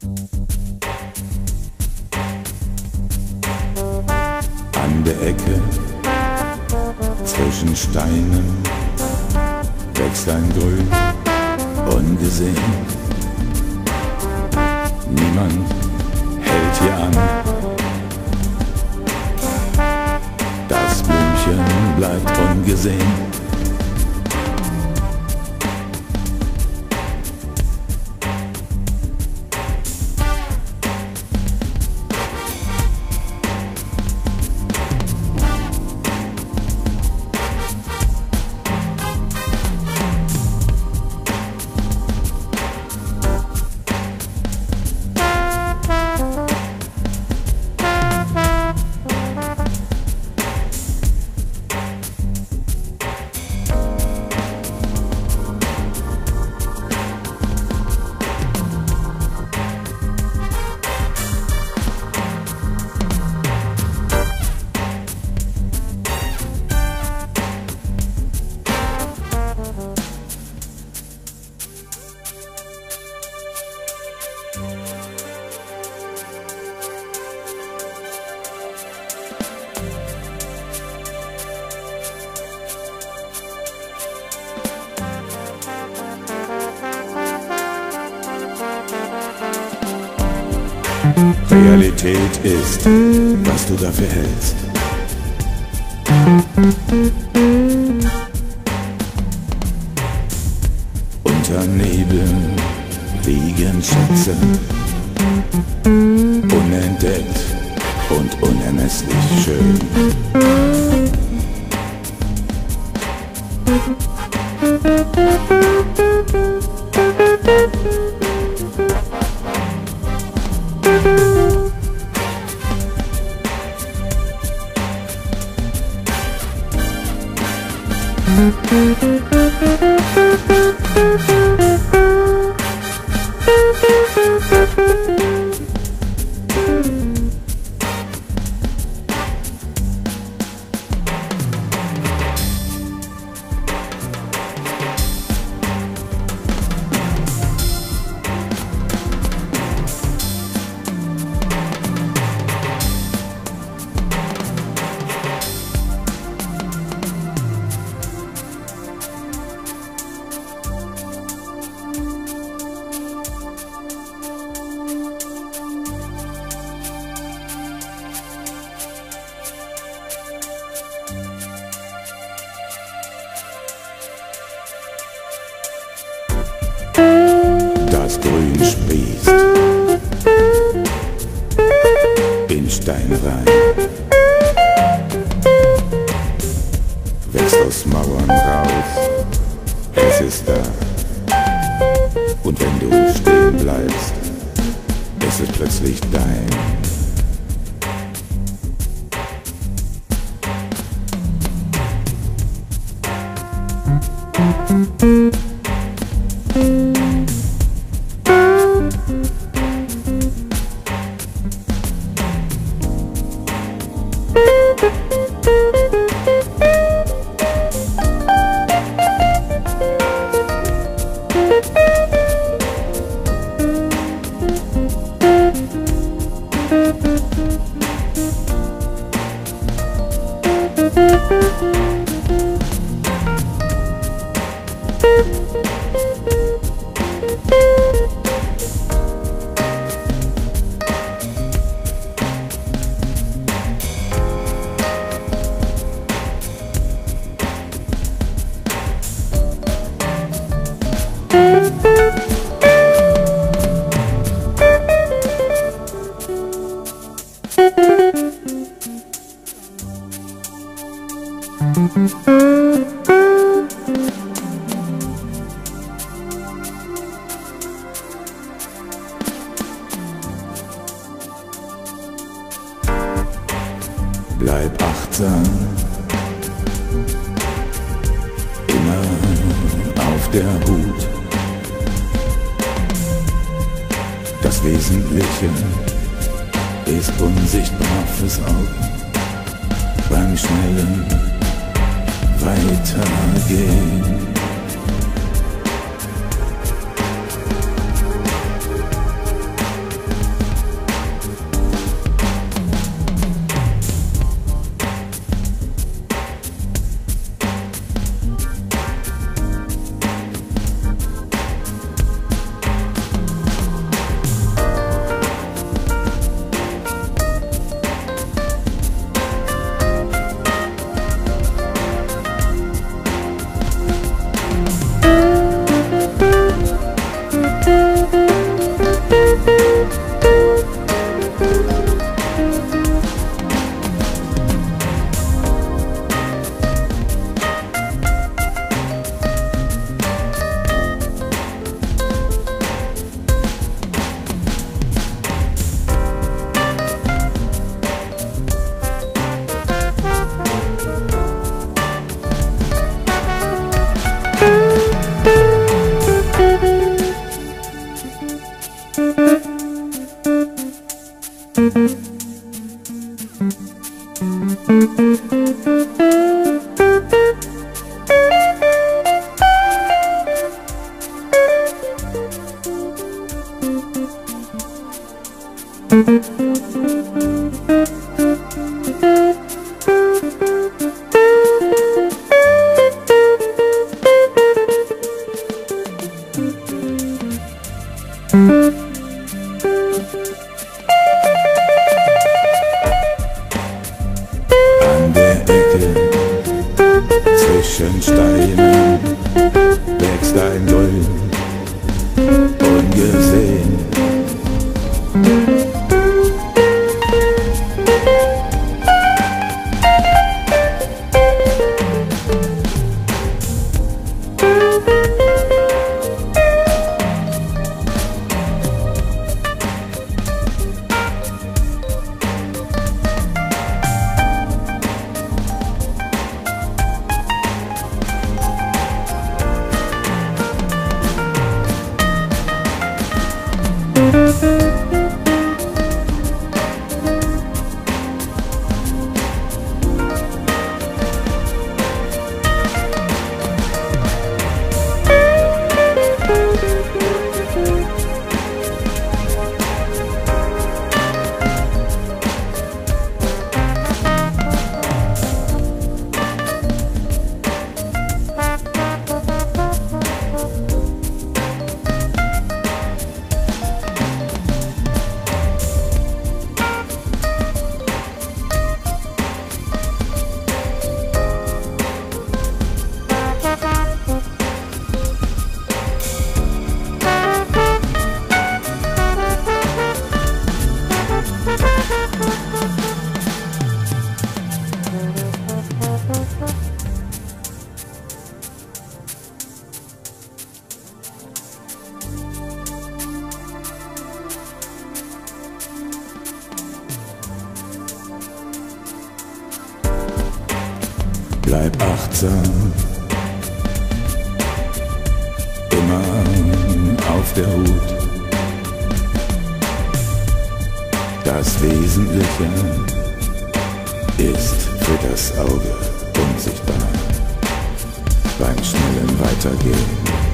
An der Ecke zwischen Steinen wächst ein Grün ungesehen. Niemand hält hier an. Das Blümchen bleibt ungesehen. Realität ist, was du dafür hältst. Unter liegen Schätze, unentdeckt und unermesslich schön. Grün sprießt in Steine rein, wächst aus Mauern raus, es ist da. Und wenn du stehen bleibst, ist es plötzlich dein. Bleib achtsam, immer auf der Hut. Das Wesentliche ist unsichtbar fürs Auge. Beim schnellen Weitergehen. Bleib achtsam, immer auf der Hut. Das Wesentliche ist für das Auge unsichtbar beim schnellen Weitergehen.